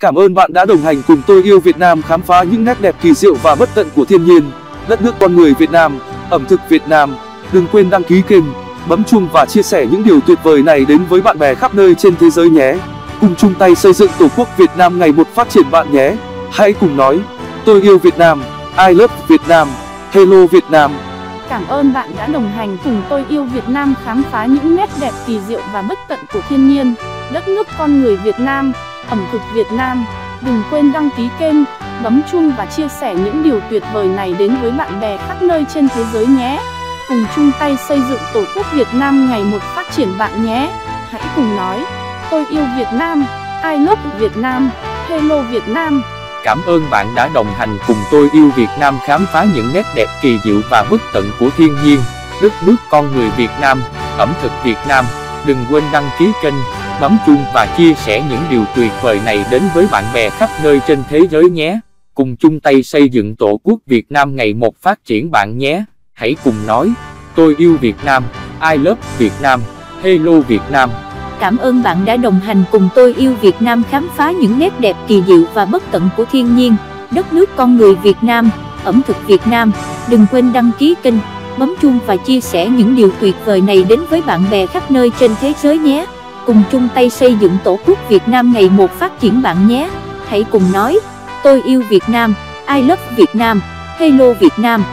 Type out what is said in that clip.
Cảm ơn bạn đã đồng hành cùng tôi yêu Việt Nam khám phá những nét đẹp kỳ diệu và bất tận của thiên nhiên, đất nước con người Việt Nam, ẩm thực Việt Nam. Đừng quên đăng ký kênh, bấm chuông và chia sẻ những điều tuyệt vời này đến với bạn bè khắp nơi trên thế giới nhé. Cùng chung tay xây dựng Tổ quốc Việt Nam ngày một phát triển bạn nhé. Hãy cùng nói, tôi yêu Việt Nam, I love Việt Nam, hello Việt Nam. Cảm ơn bạn đã đồng hành cùng tôi yêu Việt Nam khám phá những nét đẹp kỳ diệu và bất tận của thiên nhiên, đất nước con người Việt Nam, ẩm thực Việt Nam. Đừng quên đăng ký kênh, bấm chuông và chia sẻ những điều tuyệt vời này đến với bạn bè khắp nơi trên thế giới nhé. Cùng chung tay xây dựng Tổ quốc Việt Nam ngày một phát triển bạn nhé. Hãy cùng nói, tôi yêu Việt Nam, I love Việt Nam, hello Việt Nam. Cảm ơn bạn đã đồng hành cùng tôi yêu Việt Nam khám phá những nét đẹp kỳ diệu và bất tận của thiên nhiên, đất nước con người Việt Nam, ẩm thực Việt Nam. Đừng quên đăng ký kênh, bấm chuông và chia sẻ những điều tuyệt vời này đến với bạn bè khắp nơi trên thế giới nhé. Cùng chung tay xây dựng Tổ quốc Việt Nam ngày một phát triển bạn nhé. Hãy cùng nói, tôi yêu Việt Nam, I love Việt Nam, hello Việt Nam. Cảm ơn bạn đã đồng hành cùng tôi yêu Việt Nam khám phá những nét đẹp kỳ diệu và bất tận của thiên nhiên, đất nước con người Việt Nam, ẩm thực Việt Nam. Đừng quên đăng ký kênh, bấm chuông và chia sẻ những điều tuyệt vời này đến với bạn bè khắp nơi trên thế giới nhé. Cùng chung tay xây dựng Tổ quốc Việt Nam ngày một phát triển bạn nhé. Hãy cùng nói, tôi yêu Việt Nam, I love Việt Nam, hello Việt Nam.